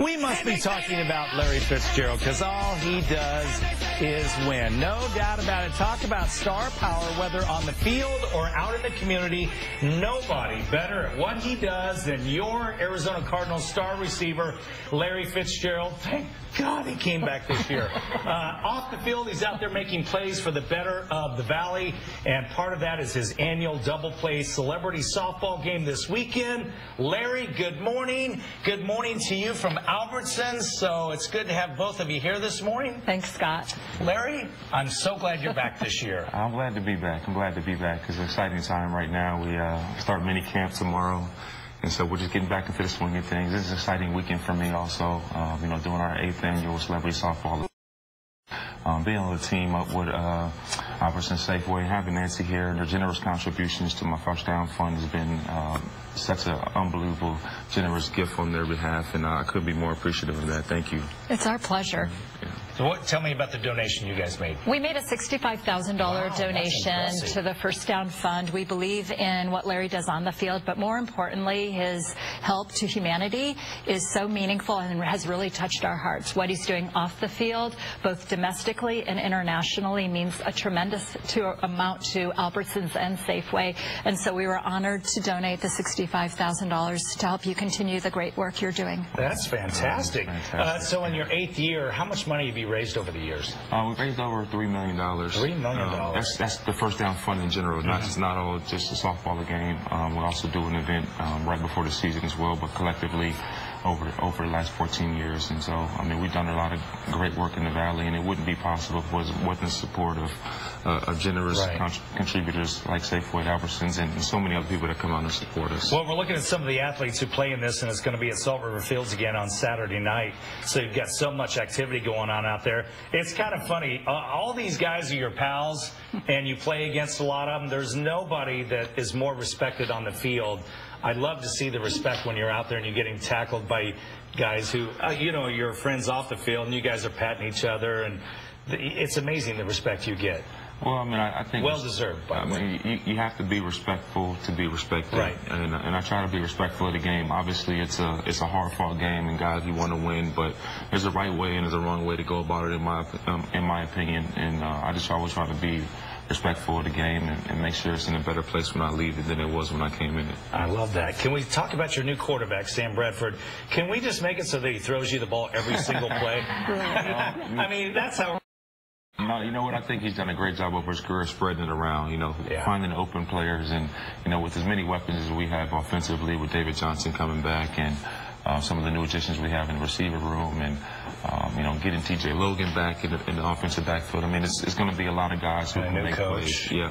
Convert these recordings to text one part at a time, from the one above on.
We must be talking about Larry Fitzgerald because all he does is win. No doubt about it. Talk about star power, whether on the field or out in the community. Nobody better at what he does than your Arizona Cardinals star receiver, Larry Fitzgerald. Thank God he came back this year. Uh, off the field, he's out there making plays for the better of the Valley, and part of that is his annual double play celebrity softball game this weekend. Larry, good morning. Good morning to you from Albertsons. So it's good to have both of you here this morning. Thanks, Scott. Larry, I'm so glad you're back this year. I'm glad to be back. I'm glad to be back. It's an exciting time right now. We uh, start mini camp tomorrow. And so we're just getting back into the swing of things. This is an exciting weekend for me also, uh, you know, doing our eighth annual celebrity softball. Um, being able to team up with uh, Albertson Safeway, and having Nancy here, and their generous contributions to my first down fund has been uh, such an unbelievable, generous gift on their behalf, and I couldn't be more appreciative of that. Thank you. It's our pleasure. Yeah. So what, tell me about the donation you guys made. We made a $65,000 wow, donation to the First Down Fund. We believe in what Larry does on the field, but more importantly, his help to humanity is so meaningful and has really touched our hearts. What he's doing off the field, both domestically and internationally, means a tremendous to, amount to Albertsons and Safeway. And so we were honored to donate the $65,000 to help you continue the great work you're doing. That's fantastic. fantastic. Uh, so in your eighth year, how much money have you raised over the years? Uh, we've raised over $3 million. $3 million. Uh, that's, that's the first down fund in general. Mm -hmm. Not just not all just a softball game. Um, we also do an event um, right before the season as well, but collectively over over the last 14 years. And so, I mean, we've done a lot of great work in the Valley, and it wouldn't be possible if it wasn't the support of, uh, of generous right. con contributors like Safeway Albertsons and, and, so many other people that come out and support us. Well, we're looking at some of the athletes who play in this, and it's going to be at Salt River Fields again on Saturday night. So you've got so much activity going on out there. It's kind of funny. Uh, all these guys are your pals, and you play against a lot of them. There's nobody that is more respected on the field I'd love to see the respect when you're out there and you're getting tackled by guys who, uh, you know, you're friends off the field and you guys are patting each other. And the, it's amazing the respect you get. Well, I mean, I, I think well deserved. By I mean, you, you, have to be respectful to be respected, right? And, and I try to be respectful of the game. Obviously, it's a it's a hard fought game, and guys, you want to win, but there's a right way and there's a wrong way to go about it, in my um, in my opinion. And uh, I just always try to be respectful of the game and, and, make sure it's in a better place when I leave it than it was when I came in it. I love that. Can we talk about your new quarterback, Sam Bradford? Can we just make it so that he throws you the ball every single play? I mean, that's how. No, you know what? I think he's done a great job over his career spreading it around, you know, yeah. finding open players. And, you know, with as many weapons as we have offensively, with David Johnson coming back and uh, some of the new additions we have in the receiver room and, um, you know, getting T.J. Logan back in the, in the offensive backfield. I mean, it's, it's going to be a lot of guys who and can make coach. plays. Yeah.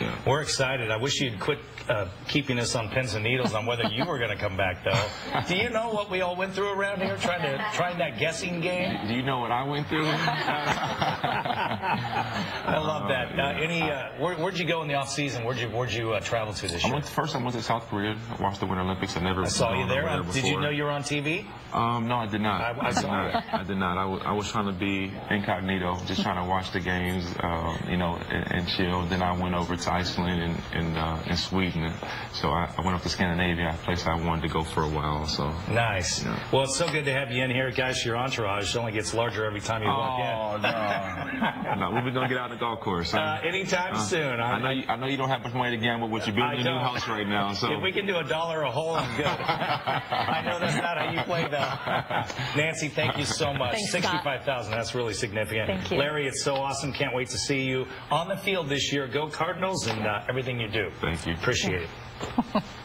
Yeah. We're excited. I wish you'd quit uh, keeping us on pins and needles on whether you were going to come back, though. Do you know what we all went through around here trying to trying that guessing game? Do you know what I went through? I love that. Uh, any? Uh, where, would you go in the off season? Where'd you Where'd you uh, travel to this year? I went first. I went to South Korea. I watched the Winter Olympics. I never. I saw you there. there did you know you were on TV? Um, no, I did not. I, I I did not. I did not. I, I was trying to be incognito, just trying to watch the games, uh, you know, and, and chill. Then I went over to Iceland and in uh, in Sweden. So I, I, went up to Scandinavia, a place I wanted to go for a while. So nice. Well, it's so good to have you in here, guys. Your entourage only gets larger every time you oh, walk in. Oh no, no, we're gonna get out on the golf course. Uh, anytime uh, soon. I, I, know. You, I know you don't have much money to gamble, but you're building a new house right now. So if we can do a dollar a hole, I'm good. I know that's not how you play though. Nancy, thank you so much. Sixty-five thousand. That's really significant. Thank you, Larry. It's so awesome. Can't wait to see you on the field this year. Go Cardinals and uh, everything you do. Thank you. Appreciate it.